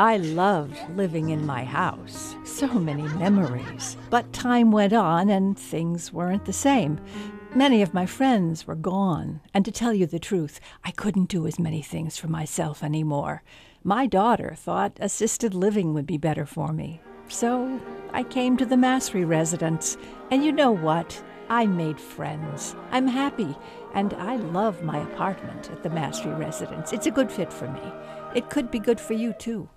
I loved living in my house. So many memories. But time went on and things weren't the same. Many of my friends were gone, and to tell you the truth, I couldn't do as many things for myself anymore. My daughter thought assisted living would be better for me. So I came to the Massry residence. And you know what? I made friends. I'm happy, and I love my apartment at the Massry residence. It's a good fit for me. It could be good for you, too.